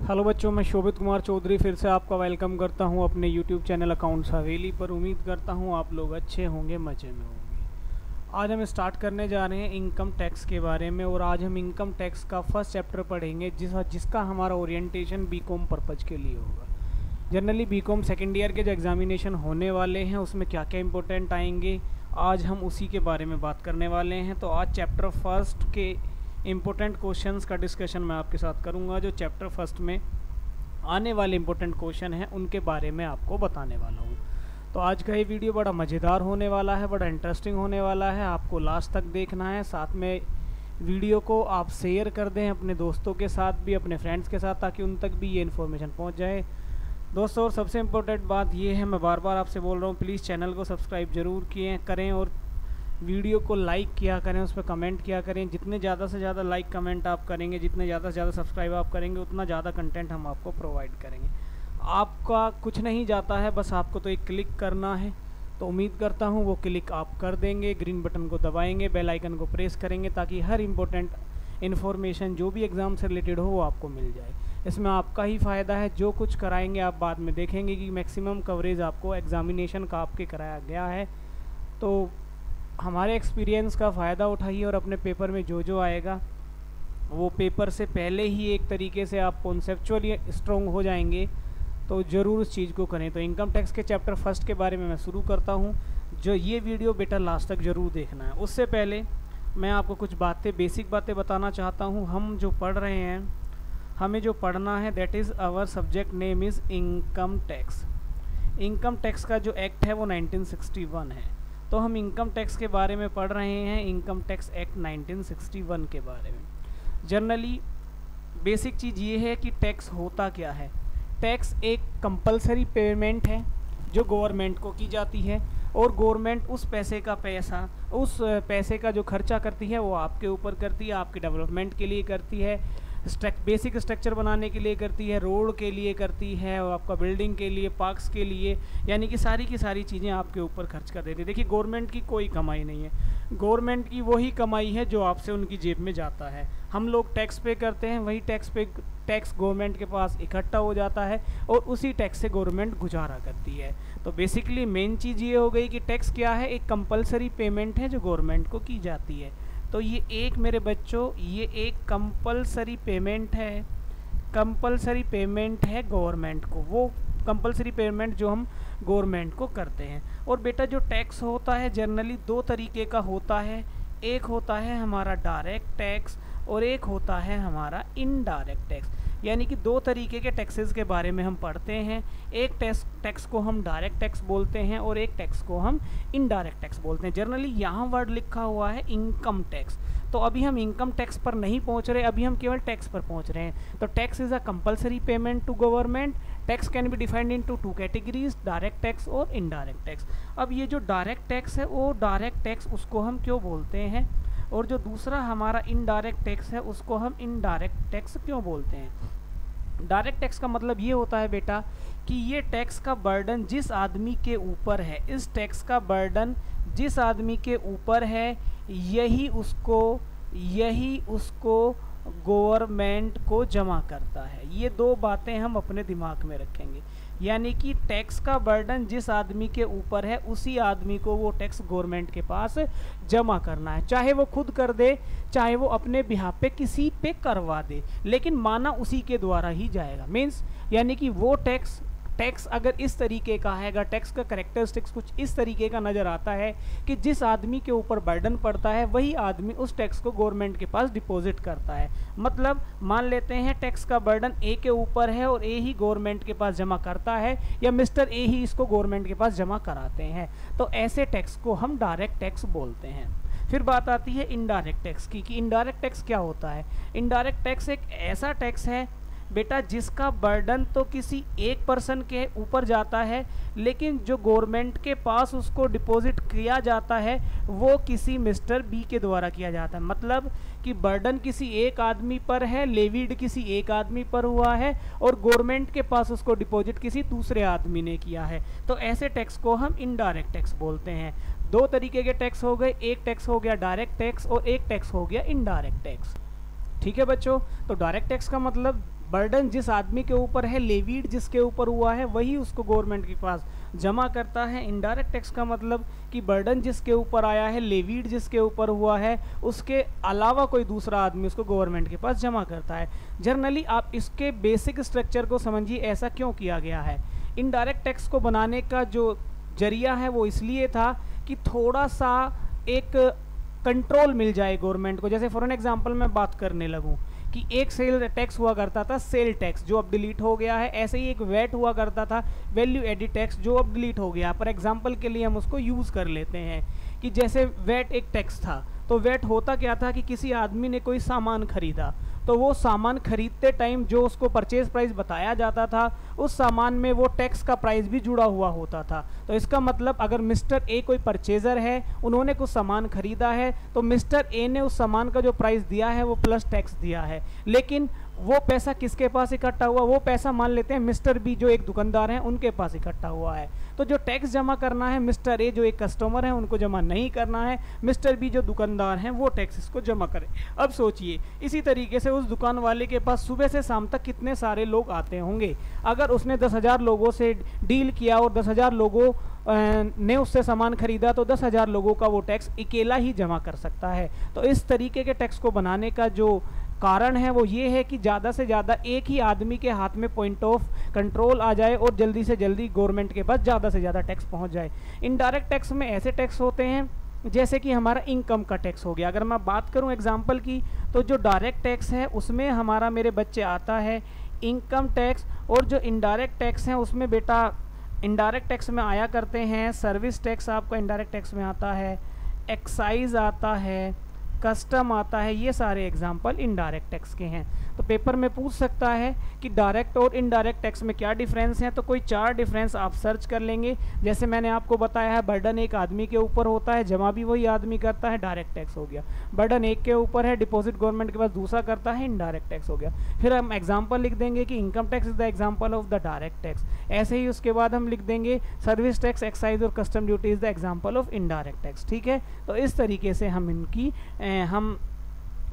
Hello बच्चों, मैं शोभित कुमार चौधरी फिर से आपका वेलकम करता हूँ अपने यूट्यूब चैनल अकाउंट्स हवेली पर। उम्मीद करता हूँ आप लोग अच्छे होंगे, मज़े में होंगे। आज हम स्टार्ट करने जा रहे हैं इनकम टैक्स के बारे में और आज हम इनकम टैक्स का फ़र्स्ट चैप्टर पढ़ेंगे, जिस, जिसका हमारा ओरिएंटेशन बी कॉम के लिए होगा। Generally B com second year के जो एग्ज़ामिनेशन होने वाले हैं, उसमें क्या क्या इंपॉर्टेंट आएँगे, आज हम उसी के बारे में बात करने वाले हैं। तो आज चैप्टर फ़र्स्ट के इम्पोर्टेंट क्वेश्चंस का डिस्कशन मैं आपके साथ करूँगा, जो चैप्टर फ़र्स्ट में आने वाले इम्पोर्टेंट क्वेश्चन हैं, उनके बारे में आपको बताने वाला हूँ। तो आज का ये वीडियो बड़ा मज़ेदार होने वाला है, बड़ा इंटरेस्टिंग होने वाला है। आपको लास्ट तक देखना है, साथ में वीडियो को आप शेयर कर दें अपने दोस्तों के साथ भी, अपने फ्रेंड्स के साथ, ताकि उन तक भी ये इन्फॉर्मेशन पहुँच जाए। दोस्तों, और सबसे इम्पोर्टेंट बात ये है, मैं बार बार आपसे बोल रहा हूँ प्लीज़ चैनल को सब्सक्राइब ज़रूर किए करें, और वीडियो को लाइक किया करें, उस पर कमेंट किया करें। जितने ज़्यादा से ज़्यादा लाइक कमेंट आप करेंगे, जितने ज़्यादा से ज़्यादा सब्सक्राइब आप करेंगे, उतना ज़्यादा कंटेंट हम आपको प्रोवाइड करेंगे। आपका कुछ नहीं जाता है, बस आपको तो एक क्लिक करना है। तो उम्मीद करता हूँ वो क्लिक आप कर देंगे ग्रीन बटन को दबाएँगे बेल आइकन को प्रेस करेंगे, ताकि हर इम्पोर्टेंट इन्फॉर्मेशन जो भी एग्ज़ाम से रिलेटेड हो, वो आपको मिल जाए। इसमें आपका ही फ़ायदा है, जो कुछ कराएँगे आप बाद में देखेंगे कि मैक्सिमम कवरेज आपको एग्ज़ामिनेशन का आपके कराया गया है। तो हमारे एक्सपीरियंस का फ़ायदा उठाइए और अपने पेपर में जो जो आएगा, वो पेपर से पहले ही एक तरीके से आप कॉन्सेप्चुअली स्ट्रॉन्ग हो जाएँगे तो ज़रूर उस चीज़ को करें। तो इनकम टैक्स के चैप्टर फ़र्स्ट के बारे में मैं शुरू करता हूँ। जो ये वीडियो बेटा लास्ट तक ज़रूर देखना है। उससे पहले मैं आपको कुछ बातें बेसिक बातें बताना चाहता हूँ। हम जो पढ़ रहे हैं, हमें जो पढ़ना है that is our subject name is income tax income tax का जो एक्ट है, वो 1961 है। तो हम इनकम टैक्स के बारे में पढ़ रहे हैं इनकम टैक्स एक्ट 1961 के बारे में। जनरली बेसिक चीज़ ये है कि टैक्स होता क्या है। टैक्स एक कंपलसरी पेमेंट है, जो गवर्नमेंट को की जाती है, और गवर्नमेंट उस पैसे का पैसा, उस पैसे का जो खर्चा करती है, वो आपके ऊपर करती है, आपके डेवलपमेंट के लिए करती है बेसिक स्ट्रक्चर बनाने के लिए करती है रोड के लिए करती है और आपका बिल्डिंग के लिए पार्क्स के लिए, यानी कि सारी की सारी चीज़ें आपके ऊपर खर्च कर देती है। देखिए गवर्नमेंट की कोई कमाई नहीं है। गवर्नमेंट की वही कमाई है जो आपसे उनकी जेब में जाता है। हम लोग टैक्स पे करते हैं, वही टैक्स पे टैक्स गवर्नमेंट के पास इकट्ठा हो जाता है और उसी टैक्स से गवर्नमेंट गुजारा करती है। तो बेसिकली मेन चीज़ ये हो गई कि टैक्स क्या है? एक कंपलसरी पेमेंट है जो गवर्नमेंट को की जाती है। तो ये एक मेरे बच्चों, ये एक कंपलसरी पेमेंट है। कंपलसरी पेमेंट है गवर्नमेंट को। वो कंपलसरी पेमेंट जो हम गवर्नमेंट को करते हैं। और बेटा जो टैक्स होता है जनरली दो तरीके का होता है। एक होता है हमारा डायरेक्ट टैक्स और एक होता है हमारा इनडायरेक्ट टैक्स यानी कि दो तरीके के टैक्सेस के बारे में हम पढ़ते हैं। एक टैक्स टैक्स को हम डायरेक्ट टैक्स बोलते हैं और एक टैक्स को हम इनडायरेक्ट टैक्स बोलते हैं। जनरली यहाँ वर्ड लिखा हुआ है इनकम टैक्स तो अभी हम इनकम टैक्स पर नहीं पहुँच रहे, अभी हम केवल टैक्स पर पहुँच रहे हैं। तो tax is a compulsory payment to government tax can be defined into two categories direct tax और इनडायरेक्ट टैक्स अब ये जो डायरेक्ट टैक्स है, वो डायरेक्ट टैक्स उसको हम क्यों बोलते हैं? और जो दूसरा हमारा इनडायरेक्ट टैक्स है, उसको हम इनडायरेक्ट टैक्स क्यों बोलते हैं? डायरेक्ट टैक्स का मतलब ये होता है बेटा कि ये टैक्स का बर्डन जिस आदमी के ऊपर है, इस टैक्स का बर्डन जिस आदमी के ऊपर है, यही उसको यही उसको गवर्नमेंट को जमा करता है। ये दो बातें हम अपने दिमाग में रखेंगे। यानी कि टैक्स का बर्डन जिस आदमी के ऊपर है, उसी आदमी को वो टैक्स गवर्नमेंट के पास जमा करना है। चाहे वो खुद कर दे, चाहे वो अपने बिहार पे किसी पे करवा दे, लेकिन माना उसी के द्वारा ही जाएगा। मीन्स यानी कि वो टैक्स टैक्स अगर इस तरीके का है, अगर टैक्स का करेक्टरिस्टिक्स कुछ इस तरीके का नज़र आता है कि जिस आदमी के ऊपर बर्डन पड़ता है, वही आदमी उस टैक्स को गवर्नमेंट के पास डिपॉजिट करता है। मतलब मान लेते हैं टैक्स का बर्डन ए के ऊपर है और ए ही गवर्नमेंट के पास जमा करता है या मिस्टर ए ही इसको गवर्नमेंट के पास जमा कराते हैं। तो ऐसे टैक्स को हम डायरेक्ट टैक्स बोलते हैं। फिर बात आती है इनडायरेक्ट टैक्स की, कि इनडायरेक्ट टैक्स क्या होता है? इनडायरेक्ट टैक्स एक ऐसा टैक्स है बेटा जिसका बर्डन तो किसी एक पर्सन के ऊपर जाता है, लेकिन जो गवर्नमेंट के पास उसको डिपॉजिट किया जाता है, वो किसी मिस्टर बी के द्वारा किया जाता है। मतलब कि बर्डन किसी एक आदमी पर है, लेविड किसी एक आदमी पर हुआ है, और गवर्नमेंट के पास उसको डिपॉजिट किसी दूसरे आदमी ने किया है। तो ऐसे टैक्स को हम इनडायरेक्ट टैक्स बोलते हैं। दो तरीके के टैक्स हो गए, एक टैक्स हो गया डायरेक्ट टैक्स और एक टैक्स हो गया इनडायरेक्ट टैक्स ठीक है बच्चों? तो डायरेक्ट टैक्स का मतलब बर्डन जिस आदमी के ऊपर है, लेवीड जिसके ऊपर हुआ है, वही उसको गवर्नमेंट के पास जमा करता है। इनडायरेक्ट टैक्स का मतलब कि बर्डन जिसके ऊपर आया है, लेवीड जिसके ऊपर हुआ है, उसके अलावा कोई दूसरा आदमी उसको गवर्नमेंट के पास जमा करता है। जनरली आप इसके बेसिक स्ट्रक्चर को समझिए, ऐसा क्यों किया गया है? इनडायरेक्ट टैक्स को बनाने का जो ज़रिया है, वो इसलिए था कि थोड़ा सा एक कंट्रोल मिल जाए गवर्नमेंट को। जैसे फॉर एन एग्जांपल मैं बात करने लगूं। कि एक सेल टैक्स हुआ करता था सेल टैक्स जो अब डिलीट हो गया है, ऐसे ही एक वेट हुआ करता था वैल्यू एडिट टैक्स जो अब डिलीट हो गया। पर एग्ज़ाम्पल के लिए हम उसको यूज़ कर लेते हैं कि जैसे वेट एक टैक्स था तो वेट होता क्या था कि किसी आदमी ने कोई सामान खरीदा। तो वो सामान खरीदते टाइम जो उसको परचेज प्राइस बताया जाता था, उस सामान में वो टैक्स का प्राइस भी जुड़ा हुआ होता था। तो इसका मतलब अगर मिस्टर ए कोई परचेजर है, उन्होंने कुछ सामान खरीदा है तो मिस्टर ए ने उस सामान का जो प्राइस दिया है, वो प्लस टैक्स दिया है। लेकिन वो पैसा किसके पास इकट्ठा हुआ? वो पैसा मान लेते हैं मिस्टर बी, जो एक दुकानदार हैं, उनके पास इकट्ठा हुआ है। तो जो टैक्स जमा करना है, मिस्टर ए, जो एक कस्टमर है, उनको जमा नहीं करना है। मिस्टर बी, जो दुकानदार हैं, वो टैक्स इसको जमा करें। अब सोचिए, इसी तरीके से उस दुकान वाले के पास सुबह से शाम तक कितने सारे लोग आते होंगे? अगर उसने दस हज़ार लोगों से डील किया और दस हज़ार लोगों ने उससे सामान खरीदा तो दस हज़ार लोगों का वो टैक्स अकेला ही जमा कर सकता है। तो इस तरीके के टैक्स को बनाने का जो कारण है वो ये है कि ज़्यादा से ज़्यादा एक ही आदमी के हाथ में पॉइंट ऑफ़ कंट्रोल आ जाए और जल्दी से जल्दी गवर्नमेंट के पास ज़्यादा से ज़्यादा टैक्स पहुँच जाए। इनडायरेक्ट टैक्स में ऐसे टैक्स होते हैं, जैसे कि हमारा इनकम का टैक्स हो गया। अगर मैं बात करूँ एग्जांपल की तो जो डायरेक्ट टैक्स है, उसमें हमारा मेरे बच्चे आता है इनकम टैक्स और जो इनडायरेक्ट टैक्स हैं, उसमें बेटा इनडायरेक्ट टैक्स में आया करते हैं सर्विस टैक्स आपका इनडायरेक्ट टैक्स में आता है एक्साइज आता है कस्टम आता है ये सारे एग्ज़ाम्पल इनडायरेक्ट टैक्स के हैं। तो पेपर में पूछ सकता है कि डायरेक्ट और इनडायरेक्ट टैक्स में क्या डिफरेंस है तो कोई चार डिफरेंस आप सर्च कर लेंगे। जैसे मैंने आपको बताया है बर्डन एक आदमी के ऊपर होता है, जमा भी वही आदमी करता है डायरेक्ट टैक्स हो गया। बर्डन एक के ऊपर है डिपॉजिट गवर्नमेंट के पास दूसरा करता है इनडायरेक्ट टैक्स हो गया। फिर हम एग्ज़ाम्पल लिख देंगे कि income tax is the example of the direct tax ऐसे ही उसके बाद हम लिख देंगे सर्विस टैक्स एक्साइज और custom duty is the example of indirect tax ठीक है? तो इस तरीके से हम इनकी हम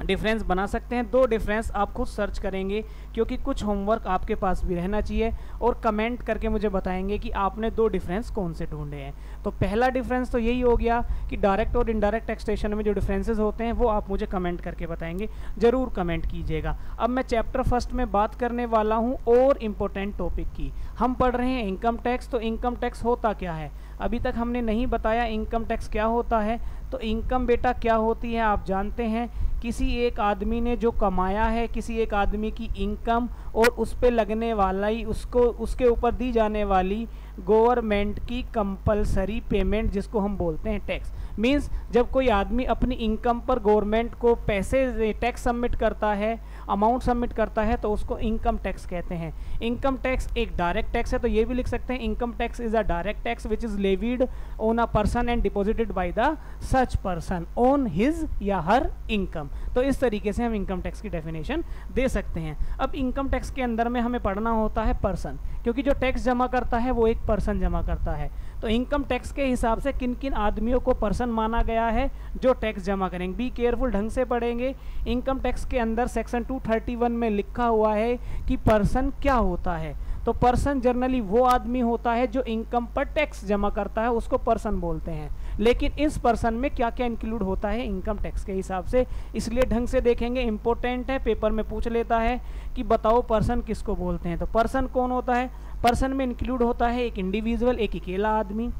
डिफरेंस बना सकते हैं। दो डिफरेंस आप खुद सर्च करेंगे, क्योंकि कुछ होमवर्क आपके पास भी रहना चाहिए और कमेंट करके मुझे बताएँगे कि आपने दो डिफरेंस कौन से ढूंढे हैं। तो पहला डिफरेंस तो यही हो गया कि डायरेक्ट और इनडायरेक्ट टैक्सटेशन में जो डिफरेंसेस होते हैं, वो आप मुझे कमेंट करके बताएँगे। ज़रूर कमेंट कीजिएगा। अब मैं चैप्टर फ़र्स्ट में बात करने वाला हूँ और इम्पोर्टेंट टॉपिक की। हम पढ़ रहे हैं इनकम टैक्स तो इनकम टैक्स होता क्या है? अभी तक हमने नहीं बताया इनकम टैक्स क्या होता है। तो इनकम बेटा क्या होती है, आप जानते हैं। किसी एक आदमी ने जो कमाया है, किसी एक आदमी की इनकम और उस पर लगने वाला ही, उसको, उसके ऊपर दी जाने वाली गवर्नमेंट की कंपलसरी पेमेंट जिसको हम बोलते हैं टैक्स मींस जब कोई आदमी अपनी इनकम पर गवर्नमेंट को पैसे टैक्स सबमिट करता है अमाउंट सबमिट करता है तो उसको इनकम टैक्स कहते हैं। इनकम टैक्स एक डायरेक्ट टैक्स है तो ये भी लिख सकते हैं income tax is a direct tax which is levied on a person and deposited by the such person on his या हर इनकम तो इस तरीके से हम इनकम टैक्स की डेफिनेशन दे सकते हैं। अब इनकम टैक्स के अंदर में हमें पढ़ना होता है पर्सन क्योंकि जो टैक्स जमा करता है, वो एक पर्सन जमा करता है। तो इनकम टैक्स के हिसाब से किन किन आदमियों को पर्सन माना गया है जो टैक्स जमा करेंगे। बी केयरफुल ढंग से पढ़ेंगे। इनकम टैक्स के अंदर सेक्शन 231 में लिखा हुआ है कि पर्सन क्या होता है। तो पर्सन जनरली वो आदमी होता है जो इनकम पर टैक्स जमा करता है, उसको पर्सन बोलते हैं। लेकिन इस पर्सन में क्या क्या इंक्लूड होता है इनकम टैक्स के हिसाब से? इसलिए ढंग से देखेंगे इंपॉर्टेंट है पेपर में पूछ लेता है कि बताओ पर्सन किसको बोलते हैं। तो पर्सन कौन होता है? पर्सन में इंक्लूड होता है एक इंडिविजुअल एक अकेला आदमी।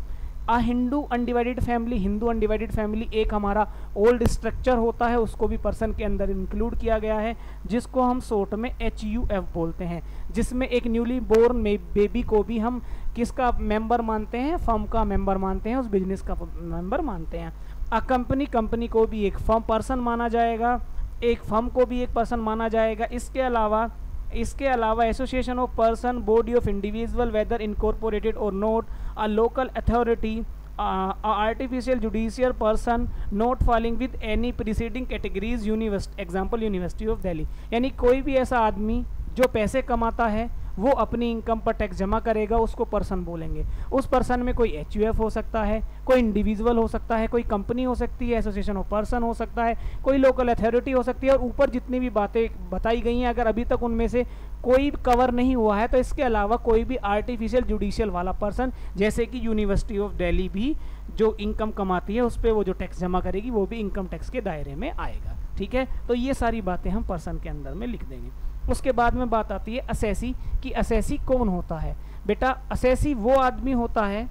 आ Hindu undivided family Hindu undivided family एक हमारा ओल्ड स्ट्रक्चर होता है, उसको भी पर्सन के अंदर इंक्लूड किया गया है, जिसको हम शॉर्ट में एच यू एफ़ बोलते हैं, जिसमें एक न्यूली बोर्न बेबी को भी हम किसका मेंबर मानते हैं फर्म का मेंबर मानते हैं, उस बिज़नेस का मेंबर मानते हैं। अ कंपनी कंपनी को भी एक फर्म पर्सन माना जाएगा, एक फर्म को भी एक पर्सन माना जाएगा। इसके अलावा इसके अलावा association of person, body of individual, whether incorporated और not, a local authority artificial judicial person, not falling with any preceding categories university example, university of Delhi. यानी कोई भी ऐसा आदमी जो पैसे कमाता है वो अपनी इनकम पर टैक्स जमा करेगा, उसको पर्सन बोलेंगे। उस पर्सन में कोई एचयूएफ हो सकता है, कोई इंडिविजुअल हो सकता है, कोई कंपनी हो सकती है एसोसिएशन ऑफ़ पर्सन हो सकता है, कोई लोकल अथॉरिटी हो सकती है और ऊपर जितनी भी बातें बताई गई हैं, अगर अभी तक उनमें से कोई कवर नहीं हुआ है तो इसके अलावा कोई भी आर्टिफिशियल जुडिशियल वाला पर्सन जैसे कि यूनिवर्सिटी ऑफ़ दिल्ली भी जो इनकम कमाती है, उस पर वो जो टैक्स जमा करेगी, वो भी इनकम टैक्स के दायरे में आएगा। ठीक है? तो ये सारी बातें हम पर्सन के अंदर में लिख देंगे। उसके बाद में बात आती है असेसी, कि असेसी कौन होता है? बेटा, असेसी वो आदमी होता है,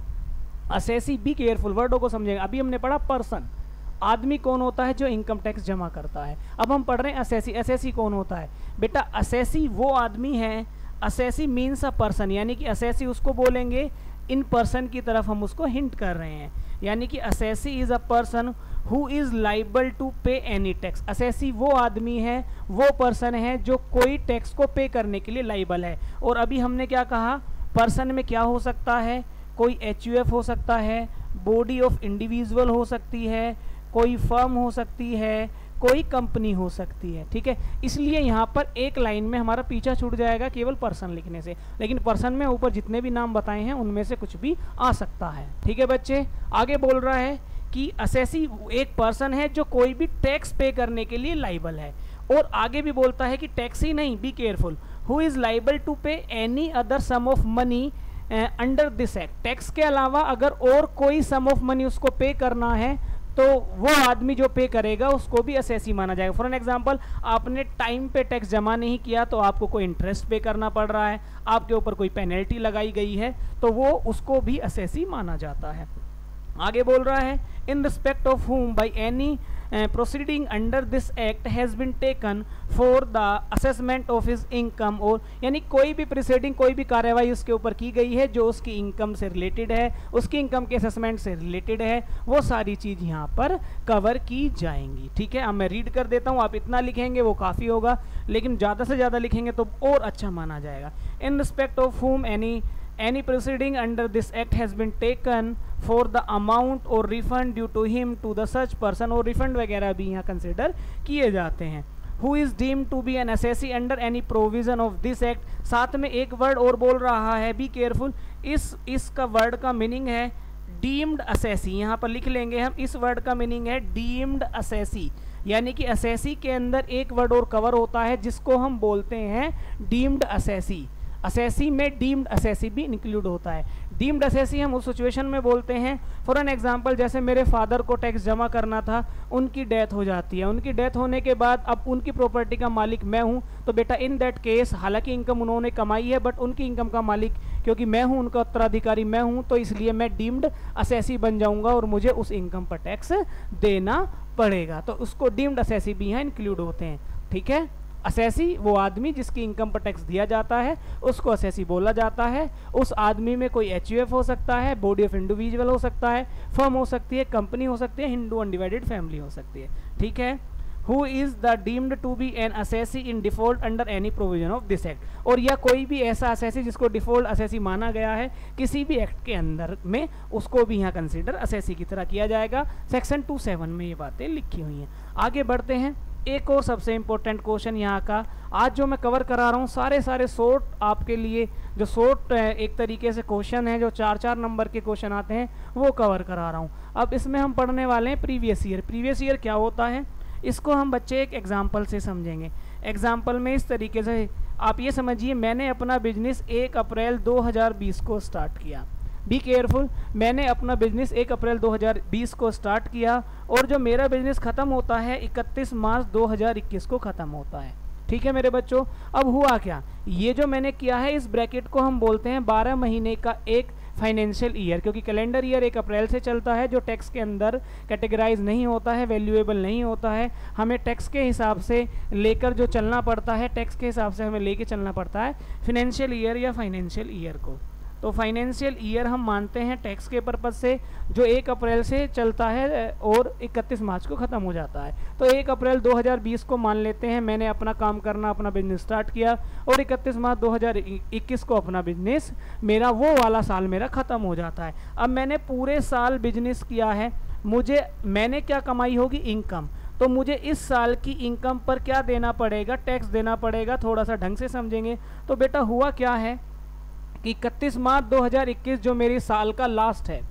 असेसी बी केयरफुल वर्डों को समझेगा। अभी हमने पढ़ा पर्सन आदमी कौन होता है जो इनकम टैक्स जमा करता है? अब हम पढ़ रहे हैं असेसी असेसी कौन होता है? बेटा, असेसी वो आदमी है, असेसी मीन्स अ पर्सन यानी कि असेसी उसको बोलेंगे, इन पर्सन की तरफ़ हम उसको हिंट कर रहे हैं। यानी कि assessee is a person who is liable to pay any tax assessee वो आदमी है, वो पर्सन है जो कोई टैक्स को पे करने के लिए लाइबल है। और अभी हमने क्या कहा? पर्सन में क्या हो सकता है? कोई HUF हो सकता है बॉडी ऑफ़ इंडिविजुअल हो सकती है, कोई फर्म हो सकती है, कोई कंपनी हो सकती है, ठीक है? इसलिए यहाँ पर एक लाइन में हमारा पीछा छूट जाएगा केवल पर्सन लिखने से। लेकिन पर्सन में ऊपर जितने भी नाम बताए हैं, उनमें से कुछ भी आ सकता है। ठीक है बच्चे? आगे बोल रहा है कि असेसी एक पर्सन है जो कोई भी टैक्स पे करने के लिए लाइबल है। और आगे भी बोलता है कि टैक्स ही नहीं be careful who is liable to pay any other sum of money under this act tax के अलावा अगर और कोई सम ऑफ़ मनी उसको पे करना है तो वो आदमी जो पे करेगा, उसको भी असेसी माना जाएगा। फॉर एन एग्ज़ाम्पल आपने टाइम पे टैक्स जमा नहीं किया तो आपको कोई इंटरेस्ट पे करना पड़ रहा है। आपके ऊपर कोई पेनल्टी लगाई गई है तो वो उसको भी असेसी माना जाता है। आगे बोल रहा है in respect of whom by any proceeding under this act has been taken for the assessment of his income और यानी कोई भी प्रोसीडिंग कोई भी कार्यवाही उसके ऊपर की गई है, जो उसकी इनकम से रिलेटेड है, उसकी इनकम के असेसमेंट से रिलेटेड है, वो सारी चीज़ यहाँ पर कवर की जाएँगी। ठीक है? अब मैं रीड कर देता हूँ, आप इतना लिखेंगे, वो काफ़ी होगा, लेकिन ज़्यादा से ज़्यादा लिखेंगे तो और अच्छा माना जाएगा। In respect of whom any any proceeding under this act has been taken for the amount or refund due to him to the such person और refund वगैरह भी यहाँ consider किए जाते हैं who is deemed to be an assessee under any provision of this act साथ में एक वर्ड और बोल रहा है बी केयरफुल इस इसका वर्ड का मीनिंग है डीम्ड असेसी यहाँ पर लिख लेंगे हम इस वर्ड का मीनिंग है डीम्ड असेसी यानी कि असेसी के अंदर एक वर्ड और कवर होता है जिसको हम बोलते हैं डीम्ड असेसी असेसी में डीम्ड असेसी भी इंक्लूड होता है। डीम्ड असेसी हम उस सिचुएशन में बोलते हैं। फॉर एन एग्जांपल जैसे मेरे फादर को टैक्स जमा करना था, उनकी डेथ हो जाती है। उनकी डेथ होने के बाद अब उनकी प्रॉपर्टी का मालिक मैं हूँ। तो बेटा इन दैट केस हालाँकि इनकम उन्होंने कमाई है बट उनकी इनकम का मालिक, क्योंकि मैं हूँ, उनका उत्तराधिकारी मैं हूँ तो इसलिए मैं डीम्ड असेसी बन जाऊँगा और मुझे उस इनकम पर टैक्स देना पड़ेगा। तो उसको डीम्ड असेसी भी यहाँ इंक्लूड होते हैं। ठीक है? असेसी, वो आदमी जिसकी इनकम पर टैक्स दिया जाता है, उसको असेसी बोला जाता है। उस आदमी में कोई एचयूएफ हो सकता है बॉडी ऑफ़ इंडिविजुअल हो सकता है फर्म हो सकती है कंपनी हो सकती है हिंदू अनडिवाइडेड फैमिली हो सकती है। ठीक है? Who is the deemed to be an assessee in default under any provision of this act और या कोई भी ऐसा असेसी जिसको डिफ़ॉल्ट असेसी माना गया है, किसी भी एक्ट के अंदर में उसको भी यहाँ कंसिडर असेसी की तरह किया जाएगा। सेक्शन टू सेवन में ये बातें लिखी हुई हैं। आगे बढ़ते हैं। एक और सबसे इम्पोर्टेंट क्वेश्चन यहाँ का। आज जो मैं कवर करा रहा हूँ, सारे सारे शॉर्ट आपके लिए, जो शॉर्ट एक तरीके से क्वेश्चन है, जो चार चार नंबर के क्वेश्चन आते हैं, वो कवर करा रहा हूँ। अब इसमें हम पढ़ने वाले हैं प्रीवियस ईयर प्रीवियस ईयर क्या होता है? इसको हम बच्चे एक एग्ज़ाम्पल से समझेंगे। एग्ज़ाम्पल में इस तरीके से, आप ये समझिए, मैंने अपना बिज़नेस एक अप्रैल 2020 को स्टार्ट किया। बी केयरफुल मैंने अपना बिज़नेस एक अप्रैल 2020 को स्टार्ट किया और जो मेरा बिज़नेस ख़त्म होता है 31 मार्च 2021 को ख़त्म होता है। ठीक है मेरे बच्चों? अब हुआ क्या? ये जो मैंने किया है, इस ब्रैकेट को हम बोलते हैं 12 महीने का एक फाइनेंशियल ईयर क्योंकि कैलेंडर ईयर एक अप्रैल से चलता है, जो टैक्स के अंदर कैटेगराइज नहीं होता है वैल्यूएबल नहीं होता है। हमें टैक्स के हिसाब से लेकर जो चलना पड़ता है टैक्स के हिसाब से हमें लेके चलना पड़ता है फिनेंशियल ईयर या फाइनेंशियल ईयर को। तो फाइनेंशियल ईयर हम मानते हैं टैक्स के पर्पज़ से, जो एक अप्रैल से चलता है और 31 मार्च को ख़त्म हो जाता है। तो एक अप्रैल 2020 को मान लेते हैं, मैंने अपना काम करना, अपना बिज़नेस स्टार्ट किया, और 31 मार्च 2021 को अपना बिज़नेस मेरा वो वाला साल मेरा ख़त्म हो जाता है। अब मैंने पूरे साल बिज़नेस किया है, मुझे, मैंने क्या कमाई होगी? इनकम तो मुझे इस साल की इनकम पर क्या देना पड़ेगा? टैक्स देना पड़ेगा, थोड़ा सा ढंग से समझेंगे। तो बेटा हुआ क्या है? कि इकतीस मार्च 2021 जो मेरी साल का लास्ट है।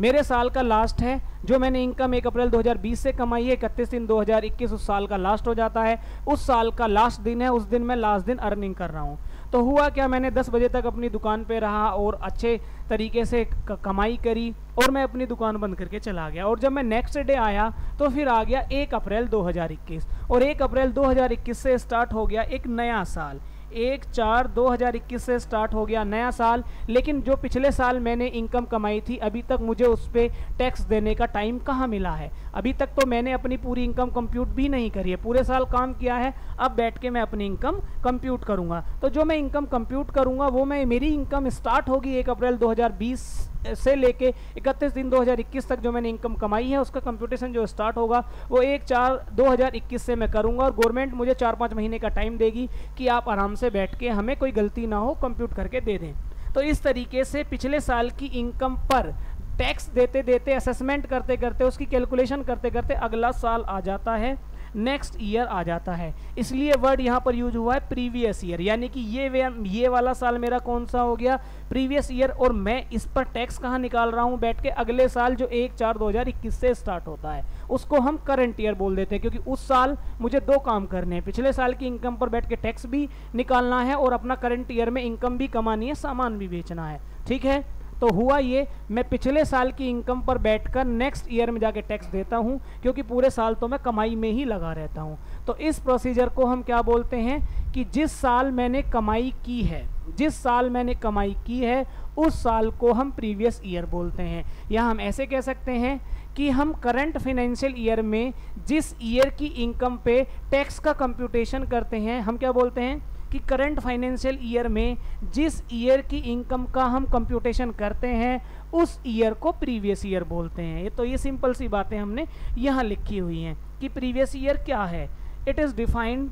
मेरे साल का लास्ट है, जो मैंने इनकम एक अप्रैल 2020 से कमाई है, इकतीस दिन 2021 उस साल का लास्ट हो जाता है। उस साल का लास्ट दिन है, उस दिन मैं लास्ट दिन अर्निंग कर रहा हूँ। तो हुआ क्या, मैंने 10 बजे तक अपनी दुकान पे रहा और अच्छे तरीके से कमाई करी और मैं अपनी दुकान बंद करके चला गया। और जब मैं नेक्स्ट डे आया तो फिर आ गया एक अप्रैल 2021 और एक अप्रैल 2021 से स्टार्ट हो गया एक नया साल। एक चार 2021 से स्टार्ट हो गया नया साल। लेकिन जो पिछले साल मैंने इनकम कमाई थी, अभी तक मुझे उस पर टैक्स देने का टाइम कहाँ मिला है? अभी तक तो मैंने अपनी पूरी इनकम कंप्यूट भी नहीं करी है। पूरे साल काम किया है, अब बैठ के मैं अपनी इनकम कंप्यूट करूँगा। तो जो मैं इनकम कंप्यूट करूँगा, वो मैं, मेरी इनकम स्टार्ट होगी एक अप्रैल 2020 से लेके 31 दिन 2021 तक जो मैंने इनकम कमाई है, उसका कंप्यूटेशन जो स्टार्ट होगा, वो एक चार 2021 से मैं करूँगा। और गवर्नमेंट मुझे चार पाँच महीने का टाइम देगी कि आप आराम से बैठ के हमें कोई गलती ना हो कंप्यूट करके दे दें। तो इस तरीके से पिछले साल की इनकम पर टैक्स देते देते असेसमेंट करते करते, उसकी कैलकुलेशन करते करते अगला साल आ जाता है नेक्स्ट ईयर आ जाता है। इसलिए वर्ड यहाँ पर यूज़ हुआ है प्रीवियस ईयर यानी कि ये ये वाला साल मेरा कौन सा हो गया? प्रीवियस ईयर और मैं इस पर टैक्स कहाँ निकाल रहा हूँ? बैठ के अगले साल जो एक चार दो हज़ार इक्कीस से स्टार्ट होता है। उसको हम करंट ईयर बोल देते हैं, क्योंकि उस साल मुझे दो काम करने हैं। पिछले साल की इनकम पर बैठ के टैक्स भी निकालना है और अपना करंट ईयर में इनकम भी कमानी है, सामान भी बेचना है। ठीक है? तो हुआ ये, मैं पिछले साल की इनकम पर बैठकर नेक्स्ट ईयर में जाके टैक्स देता हूँ, क्योंकि पूरे साल तो मैं कमाई में ही लगा रहता हूँ। तो इस प्रोसीजर को हम क्या बोलते हैं कि जिस साल मैंने कमाई की है, जिस साल मैंने कमाई की है, उस साल को हम प्रीवियस ईयर बोलते हैं। या हम ऐसे कह सकते हैं कि हम करंट फाइनेंशियल ईयर में जिस ईयर की इनकम पे टैक्स का कंप्यूटेशन करते हैं, हम क्या बोलते हैं? कि करंट फाइनेंशियल ईयर में जिस ईयर की इनकम का हम कंप्यूटेशन करते हैं, उस ईयर को प्रीवियस ईयर बोलते हैं। ये तो ये सिंपल सी बातें हमने यहाँ लिखी हुई हैं कि प्रीवियस ईयर क्या है। It is defined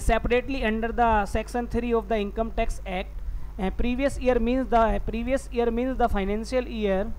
separately under the section three of the income tax act previous year means the previous year means the financial year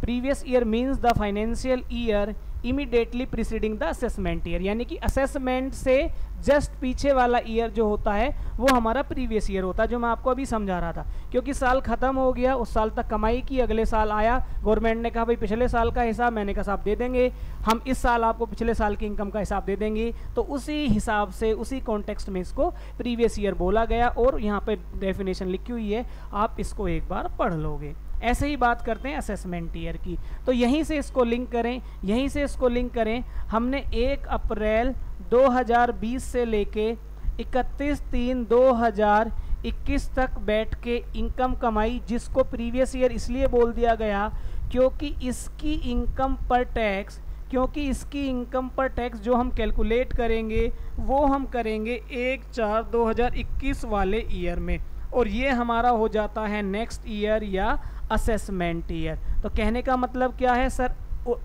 previous year means the financial year immediately preceding the assessment year यानी कि assessment से just पीछे वाला year जो होता है, वो हमारा प्रीवियस ईयर होता है, जो मैं आपको अभी समझा रहा था। क्योंकि साल खत्म हो गया, उस साल तक कमाई की, अगले साल आया गवर्नमेंट ने कहा, भाई, पिछले साल का हिसाब मैंने कहा, साहब दे देंगे। हम इस साल आपको पिछले साल की इनकम का हिसाब दे देंगे। तो उसी हिसाब से, उसी कॉन्टेक्स्ट में इसको प्रीवियस ईयर बोला गया और यहाँ पर डेफिनेशन लिखी हुई है। आप इसको एक बार पढ़ लोगे। ऐसे ही बात करते हैं असेसमेंट ईयर की। तो यहीं से इसको लिंक करें, यहीं से इसको लिंक करें। हमने एक अप्रैल 2020 से लेके 31 तीन 2021 तक बैठ के इनकम कमाई, जिसको प्रीवियस ईयर इसलिए बोल दिया गया क्योंकि इसकी इनकम पर टैक्स क्योंकि इसकी इनकम पर टैक्स जो हम कैलकुलेट करेंगे, वो हम करेंगे एक चार 2021 वाले ईयर में। और ये हमारा हो जाता है नेक्स्ट ईयर या असेसमेंट ईयर तो कहने का मतलब क्या है, सर?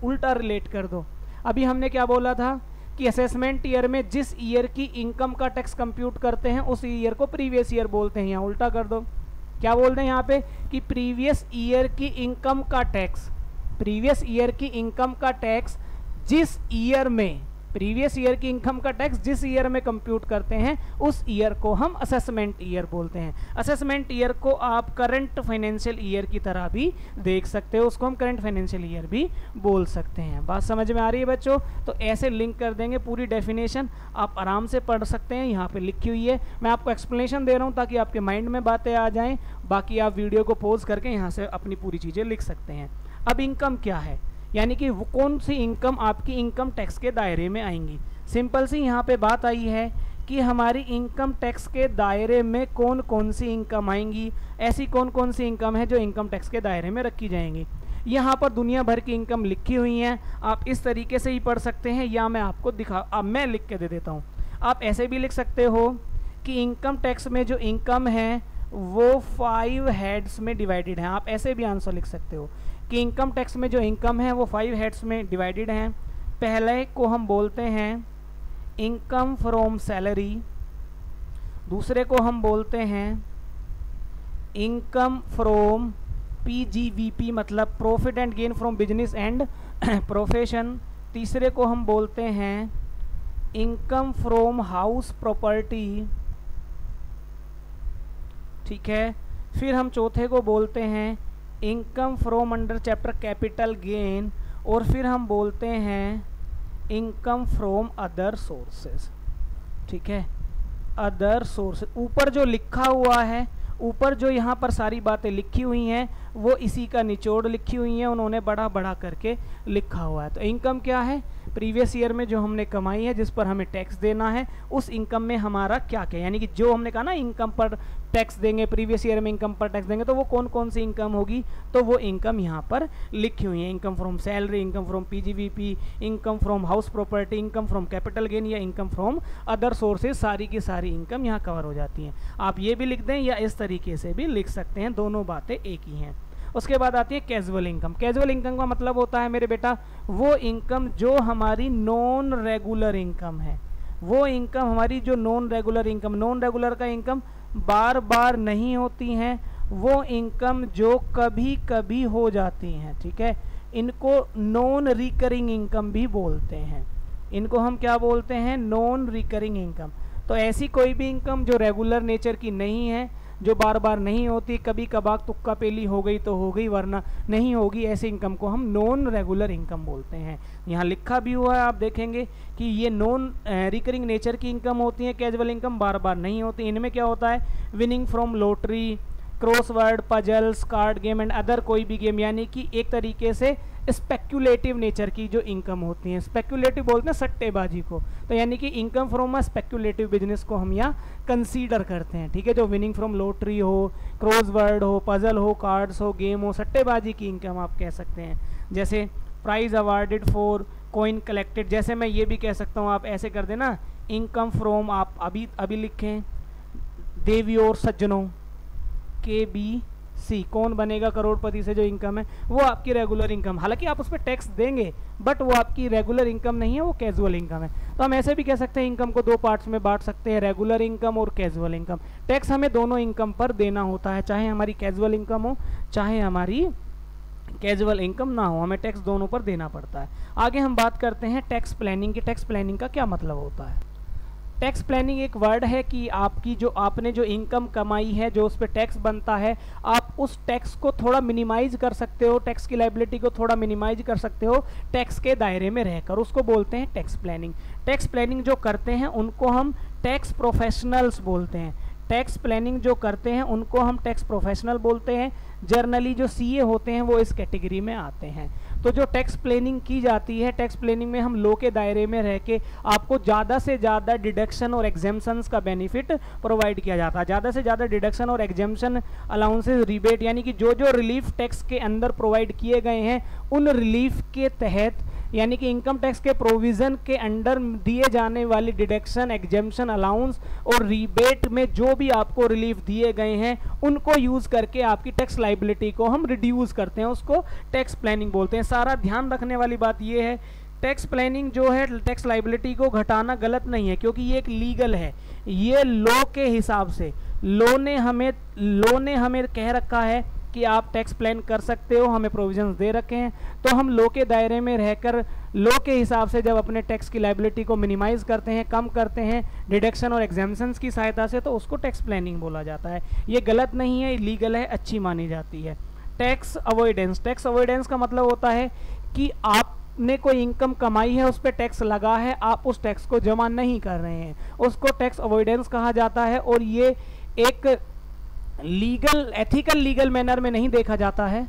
उल्टा रिलेट कर दो। अभी हमने क्या बोला था कि असेसमेंट ईयर में जिस ईयर की इनकम का टैक्स कंप्यूट करते हैं, उस ईयर को प्रीवियस ईयर बोलते हैं। यहाँ उल्टा कर दो। क्या बोलते हैं यहाँ पे? कि प्रीवियस ईयर की इनकम का टैक्स प्रीवियस ईयर की इनकम का टैक्स जिस ईयर में प्रीवियस ईयर की इनकम का टैक्स जिस ईयर में कंप्यूट करते हैं, उस ईयर को हम असेसमेंट ईयर बोलते हैं। असेसमेंट ईयर को आप करंट फाइनेंशियल ईयर की तरह भी देख सकते हो, उसको हम करंट फाइनेंशियल ईयर भी बोल सकते हैं। बात समझ में आ रही है बच्चों? तो ऐसे लिंक कर देंगे पूरी डेफिनेशन आप आराम से पढ़ सकते हैं, यहाँ पर लिखी हुई है। मैं आपको एक्सप्लेनेशन दे रहा हूँ ताकि आपके माइंड में बातें आ जाएँ। बाकी आप वीडियो को पोज करके यहाँ से अपनी पूरी चीज़ें लिख सकते हैं। अब इनकम क्या है? यानी कि वो कौन सी इनकम आपकी इनकम टैक्स के दायरे में आएँगी? सिंपल सी यहाँ पे बात आई है कि हमारी इनकम टैक्स के दायरे में कौन कौन सी इनकम आएँगी? ऐसी कौन कौन सी इनकम है जो इनकम टैक्स के दायरे में रखी जाएँगी? यहाँ पर दुनिया भर की इनकम लिखी हुई हैं। आप इस तरीके से ही पढ़ सकते हैं। या मैं आपको दिखा अब मैं लिख के दे देता हूँ। आप ऐसे भी लिख सकते हो कि इनकम टैक्स में जो इनकम है, वो फाइव हेड्स में डिवाइडेड है। आप ऐसे भी आंसर लिख सकते हो। कि इनकम टैक्स में जो इनकम है, वो फाइव हेड्स में डिवाइडेड हैं। पहले को हम बोलते हैं इनकम फ्रॉम सैलरी दूसरे को हम बोलते हैं इनकम फ्रॉम पीजीवीपी मतलब profit and gain from business and profession तीसरे को हम बोलते हैं इनकम फ्रॉम हाउस प्रॉपर्टी ठीक है? फिर हम चौथे को बोलते हैं income from under chapter capital gain और फिर हम बोलते हैं इनकम फ्रॉम अदर सोर्सेस ठीक है? अदर सोर्स ऊपर जो लिखा हुआ है, ऊपर जो यहाँ पर सारी बातें लिखी हुई हैं, वो इसी का निचोड़ लिखी हुई हैं, उन्होंने बड़ा बड़ा करके लिखा हुआ है। तो इनकम क्या है? प्रीवियस ईयर में जो हमने कमाई है, जिस पर हमें टैक्स देना है, उस इनकम में हमारा क्या क्या यानी कि जो हमने कहा ना इनकम पर टैक्स देंगे, प्रीवियस ईयर में इनकम पर टैक्स देंगे तो वो कौन कौन सी इनकम होगी? तो वो इनकम यहाँ पर लिखी हुई है। Income from salary income from PGBP income from house property income from capital gain या इनकम फ्रॉम अदर सोर्सेज सारी की सारी इनकम यहाँ कवर हो जाती हैं। आप ये भी लिख दें या इस तरीके से भी लिख सकते हैं। दोनों बातें एक ही हैं। उसके बाद आती है कैजुअल इनकम कैजुअल इनकम का मतलब होता है, मेरे बेटा, वो इनकम जो हमारी नॉन रेगुलर इनकम है. वो इनकम हमारी जो non regular income non regular का इनकम बार बार नहीं होती हैं, वो इनकम जो कभी कभी हो जाती हैं, ठीक है? इनको नॉन रिकरिंग इनकम भी बोलते हैं. इनको हम क्या बोलते हैं? नॉन रिकरिंग इनकम तो ऐसी कोई भी इनकम जो रेगुलर नेचर की नहीं है जो बार बार नहीं होती कभी कभार तुक्का पेली हो गई तो हो गई, वरना नहीं होगी ऐसे इनकम को हम नॉन रेगुलर इनकम बोलते हैं। यहाँ लिखा भी हुआ है, आप देखेंगे कि ये नॉन रिकरिंग नेचर की इनकम होती है कैजुअल इनकम बार बार नहीं होती। इनमें क्या होता है? Winning from lottery crossword puzzles card game and other कोई भी गेम यानी कि एक तरीके से स्पेक्यूलेटिव नेचर की जो इनकम होती है। स्पेक्यूलेटिव बोलते हैं सट्टेबाजी को। तो यानी कि income from a speculative business को हम यहाँ कंसीडर करते हैं, ठीक है? जो विनिंग फ्रॉम लॉटरी हो क्रॉसवर्ड हो पजल हो कार्ड्स हो गेम हो, सट्टेबाजी की इनकम आप कह सकते हैं। जैसे prize awarded for coin collected जैसे मैं ये भी कह सकता हूँ, आप ऐसे कर देना इनकम फ्रॉम आप अभी अभी लिखें, देवी और सज्जनों के बी सी कौन बनेगा करोड़पति से जो इनकम है, वो आपकी रेगुलर इनकम हालाँकि आप उस पर टैक्स देंगे बट वो आपकी रेगुलर इनकम नहीं है, वो कैजुअल इनकम है। तो हम ऐसे भी कह सकते हैं इनकम को दो पार्ट्स में बांट सकते हैं रेगुलर इनकम और कैजुअल इनकम टैक्स हमें दोनों इनकम पर देना होता है, चाहे हमारी कैजुअल इनकम हो, चाहे हमारी कैजुअल इनकम ना हो, हमें टैक्स दोनों पर देना पड़ता है। आगे हम बात करते हैं टैक्स प्लानिंग की। टैक्स प्लानिंग का क्या मतलब होता है? टैक्स प्लानिंग एक वर्ड है कि आपकी जो, आपने जो इनकम कमाई है, जो उस पर टैक्स बनता है, आप उस टैक्स को थोड़ा मिनिमाइज कर सकते हो, टैक्स की लाइबिलिटी को थोड़ा मिनिमाइज कर सकते हो, टैक्स के दायरे में रहकर। उसको बोलते हैं टैक्स प्लानिंग। टैक्स प्लानिंग जो करते हैं, उनको हम टैक्स प्रोफेशनल्स बोलते हैं। टैक्स प्लानिंग जो करते हैं, उनको हम टैक्स प्रोफेशनल बोलते हैं। जर्नली जो सीए होते हैं, वो इस कैटेगरी में आते हैं। तो जो टैक्स प्लानिंग की जाती है टैक्स प्लानिंग में हम लो के दायरे में रह के आपको ज़्यादा से ज़्यादा डिडक्शन और एग्जाम्शंस का बेनिफिट प्रोवाइड किया जाता है। ज़्यादा से ज़्यादा डिडक्शन और एग्जेम्पन अलाउंसेज रिबेट यानी कि जो जो रिलीफ टैक्स के अंदर प्रोवाइड किए गए हैं, उन रिलीफ के तहत यानी कि इनकम टैक्स के प्रोविज़न के अंडर दिए जाने वाली डिडक्शन एग्जेम्पन अलाउंस और रिबेट में जो भी आपको रिलीफ दिए गए हैं, उनको यूज़ करके आपकी टैक्स लाइबिलिटी को हम रिड्यूस करते हैं, उसको टैक्स प्लानिंग बोलते हैं। सारा ध्यान रखने वाली बात यह है टैक्स प्लानिंग जो है टैक्स लाइबिलिटी को घटाना गलत नहीं है, क्योंकि ये एक लीगल है। ये लॉ के हिसाब से लॉ ने हमें लॉ ने हमें कह रखा है कि आप टैक्स प्लान कर सकते हो, हमें प्रोविजंस दे रखे हैं। तो हम लो के दायरे में रहकर लो के हिसाब से जब अपने टैक्स की लाइबिलिटी को मिनिमाइज करते हैं, कम करते हैं डिडक्शन और एग्जामेशन की सहायता से तो उसको टैक्स प्लानिंग बोला जाता है। ये गलत नहीं है लीगल है, अच्छी मानी जाती है। टैक्स अवॉइडेंस टैक्स अवॉइडेंस का मतलब होता है कि आपने कोई इनकम कमाई है, उस पर टैक्स लगा है, आप उस टैक्स को जमा नहीं कर रहे हैं। उसको टैक्स अवॉइडेंस कहा जाता है और ये एक लीगल एथिकल लीगल मैनर में नहीं देखा जाता है।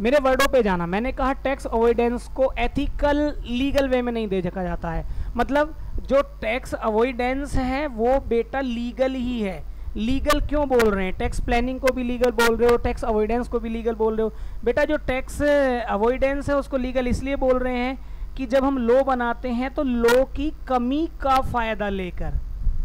मेरे वर्डों पे जाना। मैंने कहा टैक्स अवॉइडेंस को एथिकल लीगल वे में नहीं देखा जाता है। मतलब जो टैक्स अवॉइडेंस है, वो बेटा लीगल ही है। लीगल क्यों बोल रहे हैं? टैक्स प्लानिंग को भी लीगल बोल रहे हो टैक्स अवॉइडेंस को भी लीगल बोल रहे हो। बेटा, जो टैक्स अवॉइडेंस है, उसको लीगल इसलिए बोल रहे हैं कि जब हम लो बनाते हैं तो लो की कमी का फ़ायदा लेकर।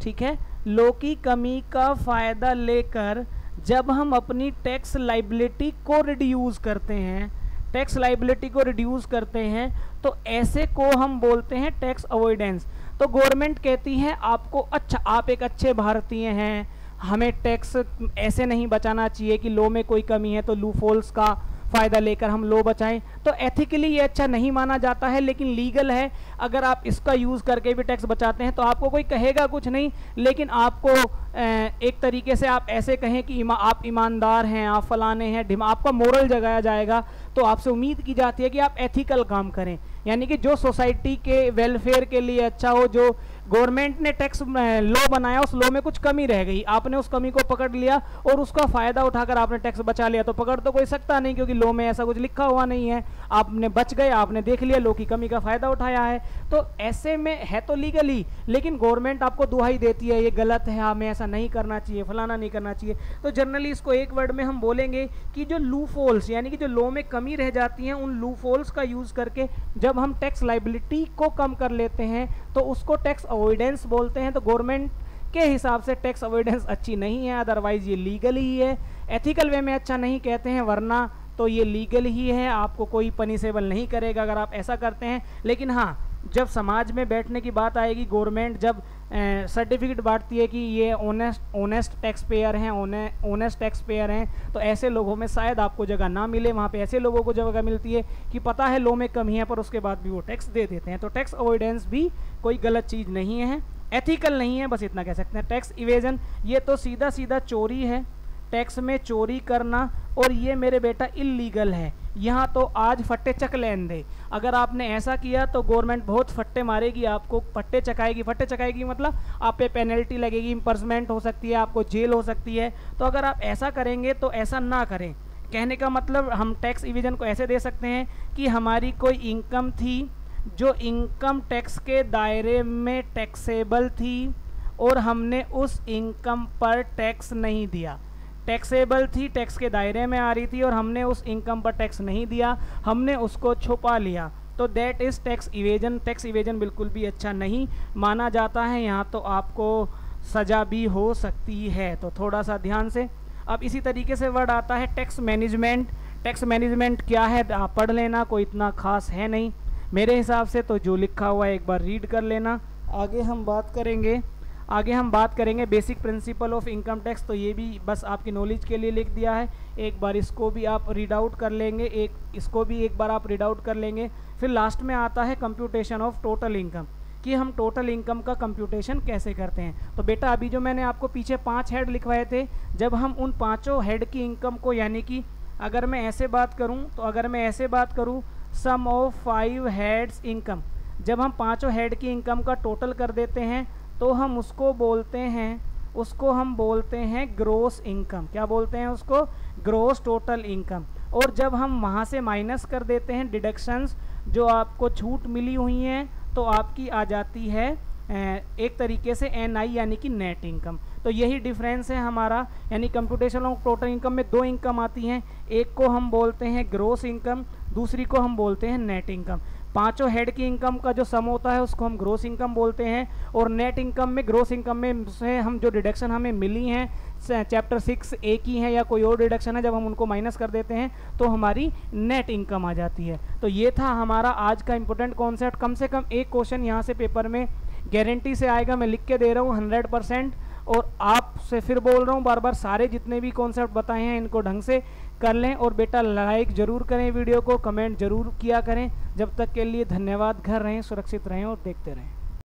ठीक है? लो की कमी का फ़ायदा लेकर जब हम अपनी टैक्स लाइबिलिटी को रिड्यूस करते हैं टैक्स लाइबिलिटी को रिड्यूस करते हैं तो ऐसे को हम बोलते हैं टैक्स अवॉइडेंस तो गवर्नमेंट कहती है, आपको अच्छा आप एक अच्छे भारतीय हैं, हमें टैक्स ऐसे नहीं बचाना चाहिए कि लो में कोई कमी है तो लूफोल्स का फ़ायदा लेकर हम लो बचाएँ। तो एथिकली ये अच्छा नहीं माना जाता है लेकिन लीगल है। अगर आप इसका यूज़ करके भी टैक्स बचाते हैं तो आपको कोई कहेगा कुछ नहीं लेकिन आपको एक तरीके से आप ऐसे कहें कि इमा, आप ईमानदार हैं आप फलाने हैं आपका मोरल जगाया जाएगा तो आपसे उम्मीद की जाती है कि आप एथिकल काम करें। यानी कि जो सोसाइटी के वेलफेयर के लिए अच्छा हो जो गवर्नमेंट ने टैक्स लॉ बनाया, उस लॉ में कुछ कमी रह गई। आपने उस कमी को पकड़ लिया और उसका फ़ायदा उठाकर आपने टैक्स बचा लिया। तो पकड़ तो कोई सकता नहीं, क्योंकि लॉ में ऐसा कुछ लिखा हुआ नहीं है। आपने बच गए, आपने देख लिया, लॉ की कमी का फ़ायदा उठाया है। तो ऐसे में है तो लीगली लेकिन गवर्नमेंट आपको दुहाई देती है, ये गलत है, हमें ऐसा नहीं करना चाहिए, फलाना नहीं करना चाहिए। तो जनरली इसको एक वर्ड में हम बोलेंगे कि जो लू फोल्स यानी कि जो लॉ में कमी रह जाती है, उन लू फोल्स का यूज़ करके जब हम टैक्स लाइबिलिटी को कम कर लेते हैं तो उसको टैक्स अवॉइडेंस बोलते हैं तो गवर्नमेंट के हिसाब से टैक्स अवॉइडेंस अच्छी नहीं है अदरवाइज़ ये लीगल ही है। एथिकल वे में अच्छा नहीं कहते हैं, वरना तो ये लीगल ही है, आपको कोई पनिशेबल नहीं करेगा अगर आप ऐसा करते हैं। लेकिन हाँ जब समाज में बैठने की बात आएगी गवर्नमेंट जब सर्टिफिकेट बांटती है कि ये ओनेस्ट ओनेस्ट टैक्स पेयर हैं ओनेस्ट टैक्स पेयर हैं। तो ऐसे लोगों में शायद आपको जगह ना मिले, वहाँ पे ऐसे लोगों को जगह मिलती है कि पता है लो में कमी है, पर उसके बाद भी वो टैक्स दे देते हैं। तो टैक्स अवॉइडेंस भी कोई गलत चीज़ नहीं है एथिकल नहीं है, बस इतना कह सकते हैं। टैक्स इवेजन ये तो सीधा सीधा चोरी है। टैक्स में चोरी करना और ये मेरे बेटा इलीगल है। यहाँ तो आज फट्टे चक लेन दे अगर आपने ऐसा किया तो गवर्नमेंट बहुत फट्टे मारेगी, आपको फट्टे चकाएगी। फट्टे चकाएगी मतलब आप पे पेनल्टी लगेगी, इम्पर्समेंट हो सकती है, आपको जेल हो सकती है। तो अगर आप ऐसा करेंगे तो ऐसा ना करें। कहने का मतलब हम टैक्स इविजन को ऐसे दे सकते हैं कि हमारी कोई इनकम थी जो इनकम टैक्स के दायरे में टैक्सेबल थी और हमने उस इनकम पर टैक्स नहीं दिया। टैक्सेबल थी टैक्स के दायरे में आ रही थी और हमने उस इनकम पर टैक्स नहीं दिया, हमने उसको छुपा लिया। तो that is tax evasion tax evasion बिल्कुल भी अच्छा नहीं माना जाता है। यहाँ तो आपको सज़ा भी हो सकती है। तो थोड़ा सा ध्यान से। अब इसी तरीके से वर्ड आता है टैक्स मैनेजमेंट टैक्स मैनेजमेंट क्या है? आप पढ़ लेना, कोई इतना खास है नहीं। मेरे हिसाब से तो जो लिखा हुआ है एक बार रीड कर लेना। आगे हम बात करेंगे। आगे हम बात करेंगे basic principle of income tax तो ये भी बस आपकी नॉलेज के लिए लिख दिया है। एक बार इसको भी आप रीड आउट कर लेंगे, एक, इसको भी एक बार आप रीड आउट कर लेंगे। फिर लास्ट में आता है कंप्यूटेशन ऑफ़ टोटल इनकम कि हम टोटल इनकम का कंप्यूटेशन कैसे करते हैं। तो बेटा, अभी जो मैंने आपको पीछे पाँच हेड लिखवाए थे, जब हम उन पाँचों हेड की इनकम को, यानी कि अगर मैं ऐसे बात करूँ तो अगर मैं ऐसे बात करूँ sum of five heads income जब हम पाँचों हेड की इनकम का टोटल कर देते हैं तो हम उसको बोलते हैं, उसको हम बोलते हैं ग्रोस इनकम क्या बोलते हैं उसको? ग्रोस टोटल इनकम और जब हम वहाँ से माइनस कर देते हैं डिडक्शंस जो आपको छूट मिली हुई हैं तो आपकी आ जाती है एक तरीके से एन आई यानी कि नेट इनकम तो यही डिफरेंस है हमारा। यानी कंप्यूटेशन ऑफ़ टोटल इनकम में दो इनकम आती हैं। एक को हम बोलते हैं ग्रोस इनकम दूसरी को हम बोलते हैं नेट इनकम पाँचों हेड की इनकम का जो सम होता है, उसको हम ग्रोस इनकम बोलते हैं और नेट इनकम में ग्रोस इनकम में से हम जो डिडक्शन हमें मिली हैं चैप्टर सिक्स ए की है या कोई और डिडक्शन है, जब हम उनको माइनस कर देते हैं तो हमारी नेट इनकम आ जाती है। तो ये था हमारा आज का इंपॉर्टेंट कॉन्सेप्ट कम से कम एक क्वेश्चन यहाँ से पेपर में गारंटी से आएगा, मैं लिख के दे रहा हूँ हंड्रेड परसेंट और आपसे फिर बोल रहा हूँ बार बार, सारे जितने भी कॉन्सेप्ट बताए हैं इनको ढंग से कर लें और बेटा लाइक ज़रूर करें वीडियो को, कमेंट ज़रूर किया करें। जब तक के लिए धन्यवाद, घर रहें, सुरक्षित रहें और देखते रहें।